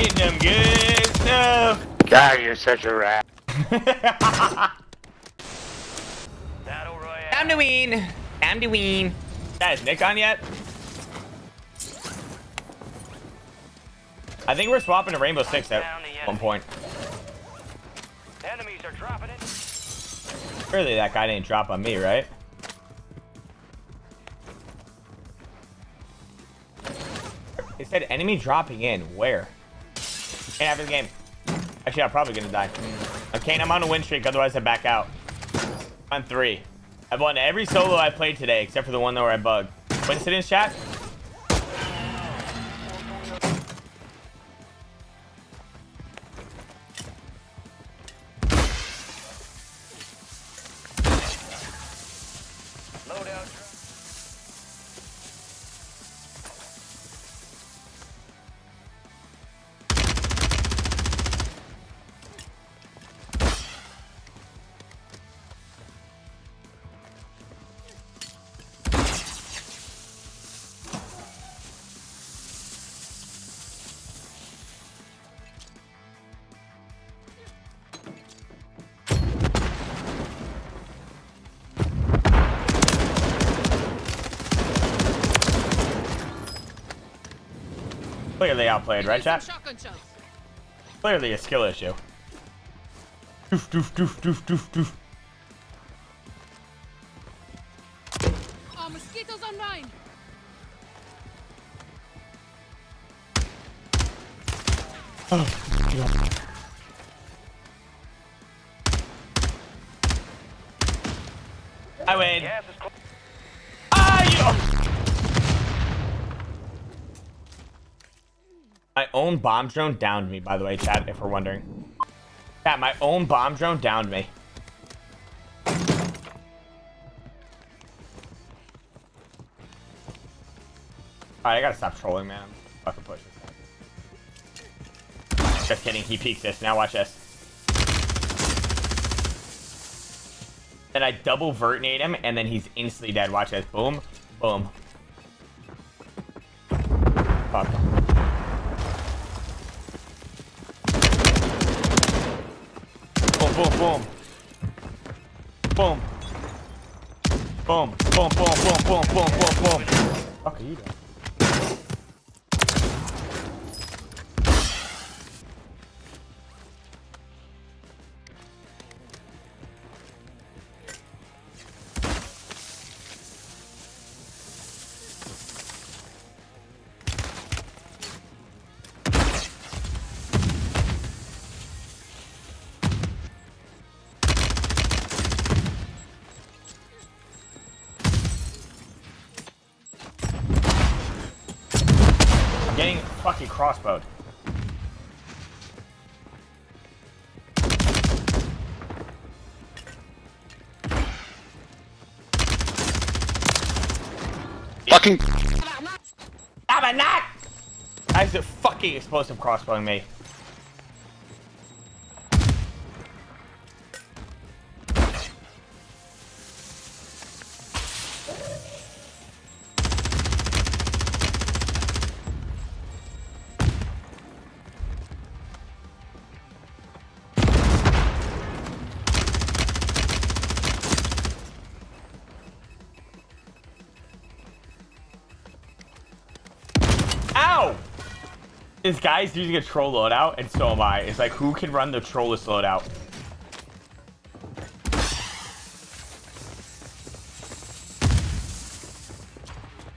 Getting them good stuff. God, you're such a rat. Battle Royale. Time to win. Time to win. That is Nick on yet? I think we're swapping to Rainbow Six at one point. Enemies are dropping it. Surely that guy didn't drop on me, right? It said enemy dropping in. Where? Can't have the game. Actually, I'm probably gonna die. Okay, I'm on a win streak, otherwise I back out. I'm three. I've won every solo I played today, except for the one where I bugged. Coincidence, chat? Loadout. Clearly outplayed, right, chat? Shotgun shells. Clearly a skill issue. Doof, doof, doof, doof, doof, doof. Oh, mosquitoes on mine. I win. Own bomb drone downed me, by the way, chat, if we're wondering. Chat, my own bomb drone downed me. Alright, I gotta stop trolling, man. I'm fucking push this. Just kidding, he peeks this. Now watch this. Then I double vertinate him, and then he's instantly dead. Watch this. Boom. Boom. Fuck. Boom, boom, boom. Boom. Boom. Boom, boom, boom, boom, boom, boom, are you doing? Fucking crossbowed. Fucking. I'm a not! Guys are fucking explosive crossbowing me. This guy's using a troll loadout, and so am I. It's like, who can run the trollless loadout?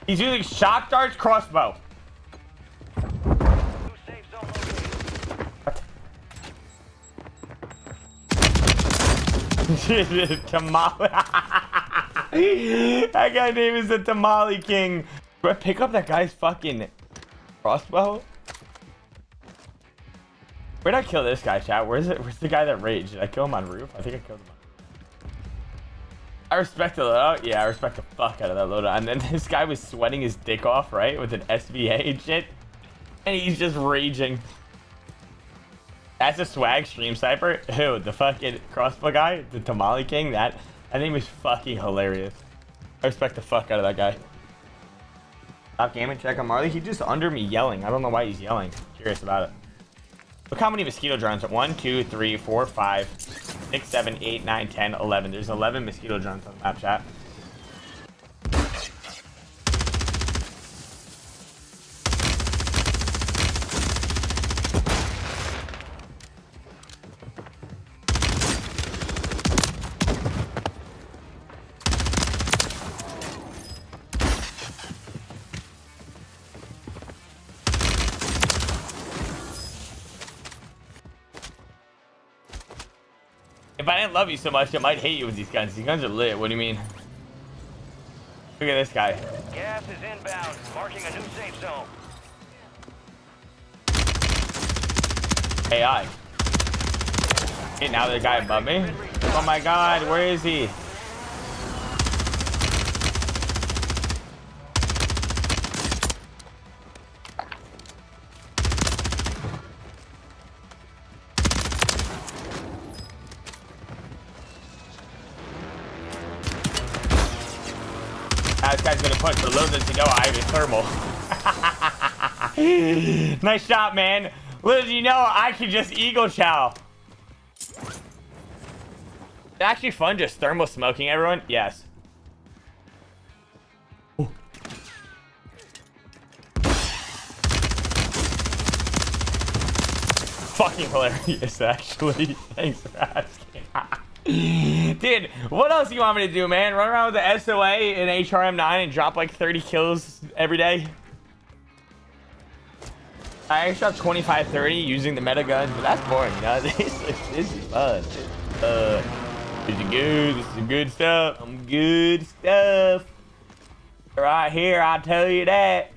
He's using shock darts crossbow. That guy name is the Tamale King. I pick up that guy's fucking crossbow? Where'd I kill this guy, chat? Where's it? Where's the guy that raged? Did I kill him on roof? I think I killed him on I respect the loadout. Yeah, I respect the fuck out of that loadout. And then this guy was sweating his dick off, right? With an SVA and shit. And he's just raging. That's a swag stream sniper. Who? The fucking crossbow guy? The Tamale King? That that name is fucking hilarious. I respect the fuck out of that guy. Stop gaming, check on Marley. He just under me yelling. I don't know why he's yelling. Curious about it. Look how many mosquito drones. One, two, three, four, five, six, seven, eight, nine, ten, eleven. There's 11 mosquito drones on the map chat. If I didn't love you so much, I might hate you with these guns. These guns are lit. What do you mean? Look at this guy. Gas is inbound, marking a new safe zone. AI. Hey, now the guy above me. Oh my god, where is he? Punch low this to go. I have a thermal. nice shot, man. Little you know, I can just eagle chow. It's actually fun just thermal smoking everyone. Yes. Ooh. Fucking hilarious, actually. Thanks for asking. Dude, what else do you want me to do, man? Run around with the SOA and HRM9 and drop like 30 kills every day? I shot 25, 30 using the meta guns, but that's boring, you know? This, is- this is fun. Uh, this is good. This is good stuff. Some good stuff. Right here, I'll tell you that.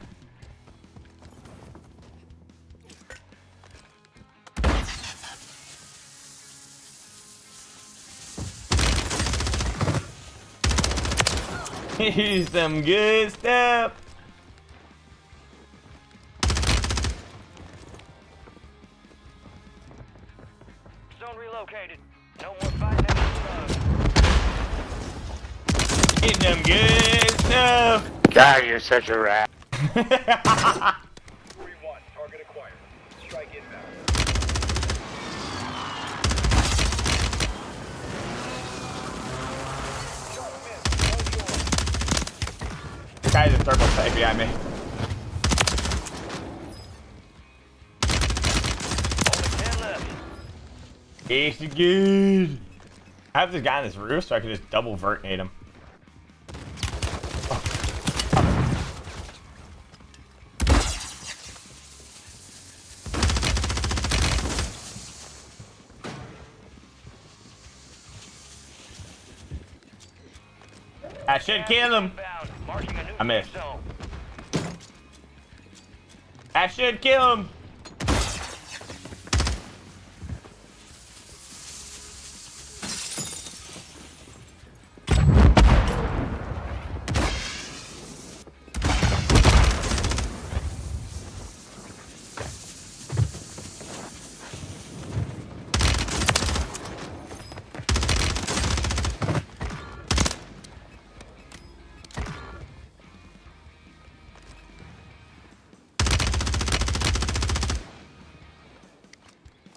Here's some good stuff. Zone relocated. No more fighting at the Here's some good stuff. God, you're such a rat. guy's a thermal sight behind me. Only 10 left. Good. I have this guy on this roof so I can just double vert nade him. I should kill him. I missed. I should kill him.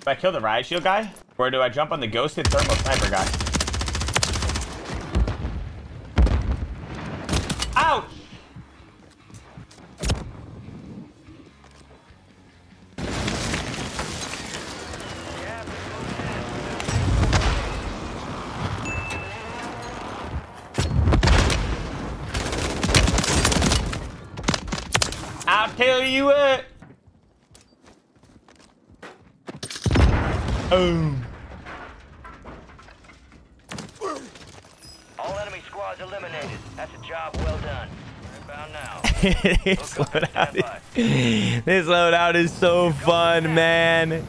Do I kill the riot shield guy? Or do I jump on the ghosted thermal sniper guy? Boom. All enemy squads eliminated. That's a job well done. This loadout is, this loadout is so fun, man.